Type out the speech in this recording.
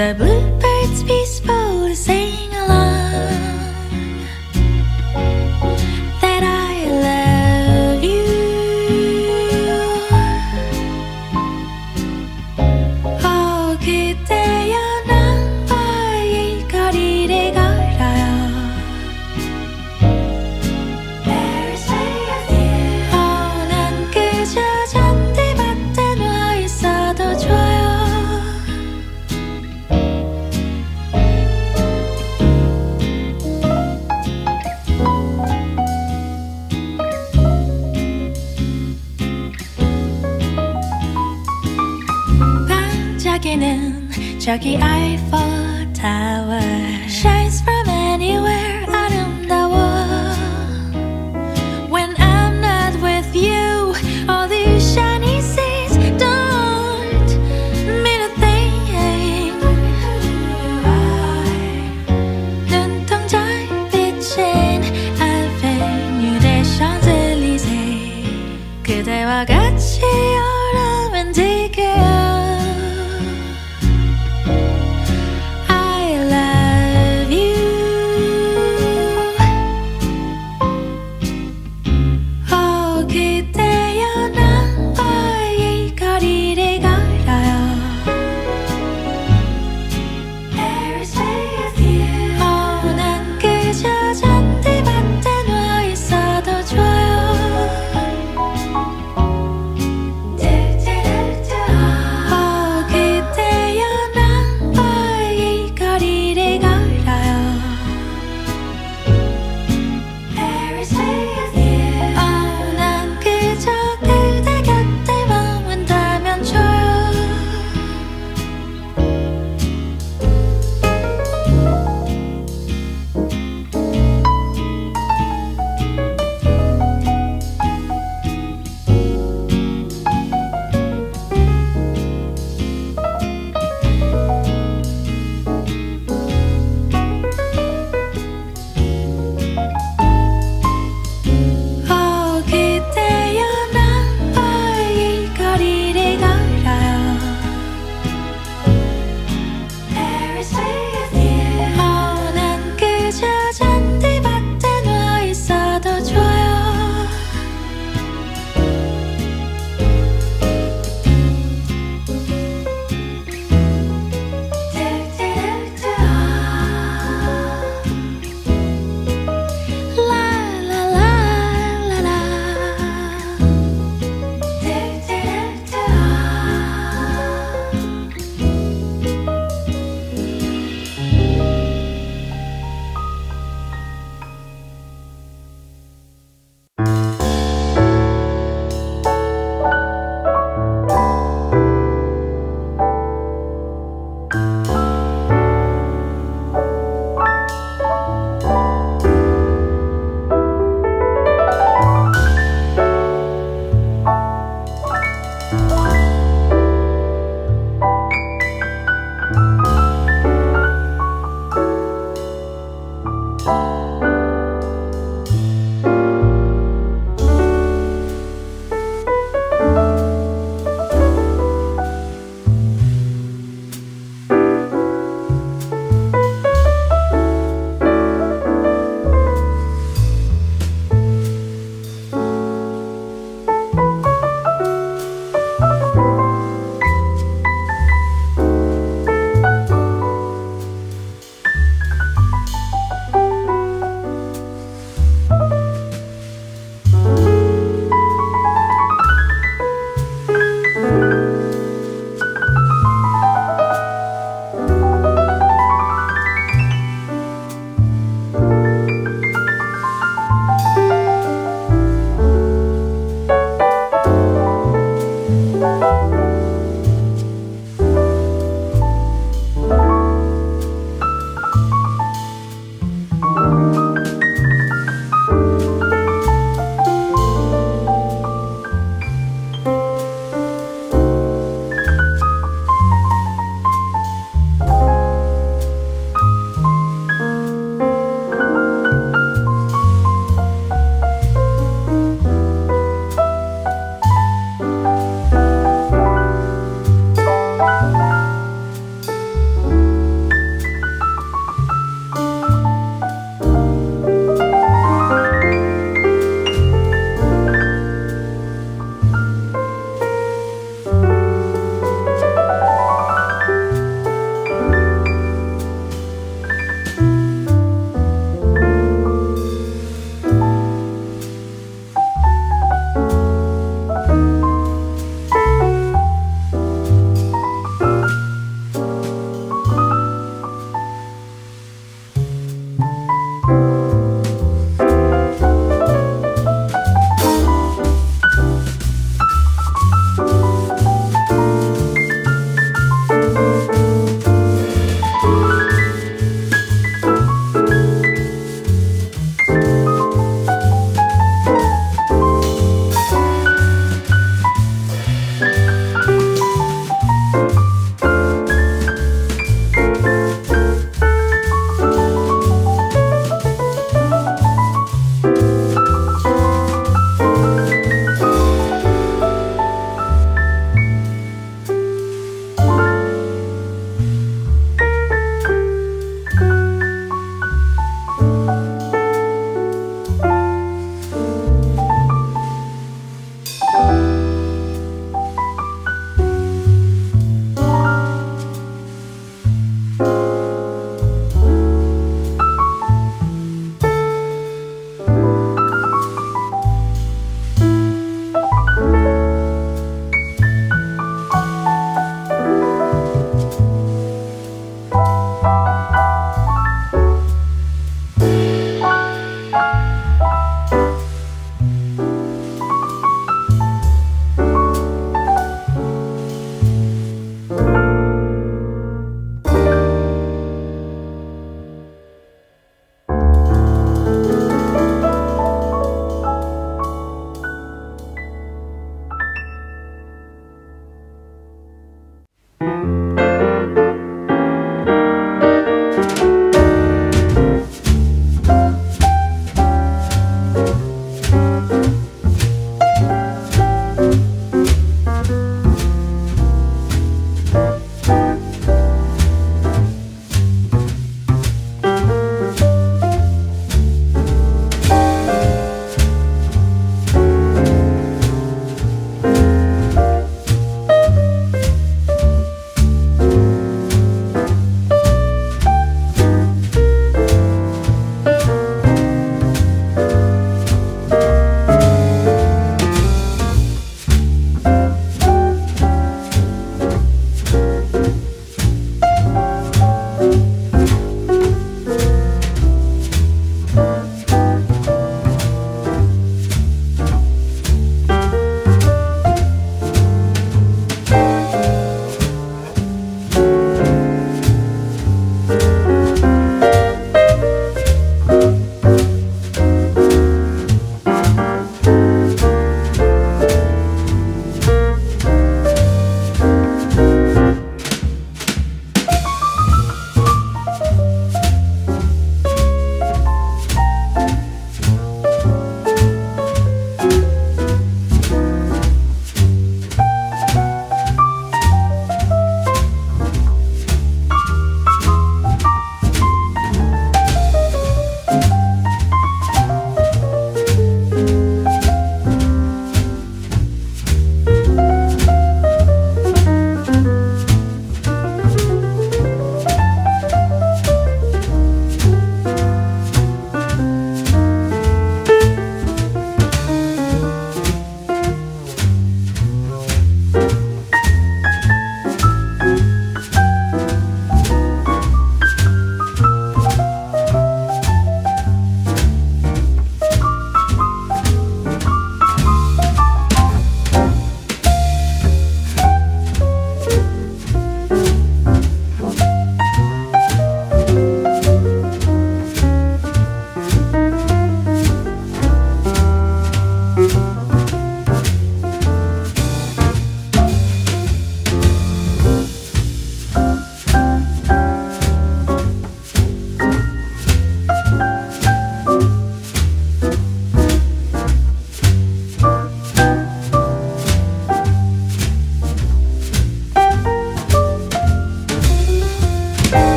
that blue 자기는 저기 아이폰 shines from anywhere 아름다워. When I'm not with you all these shiny seas don't mean a thing. 눈동자에 비친 아베뉴 대 샹젤리제 그대와 같이 you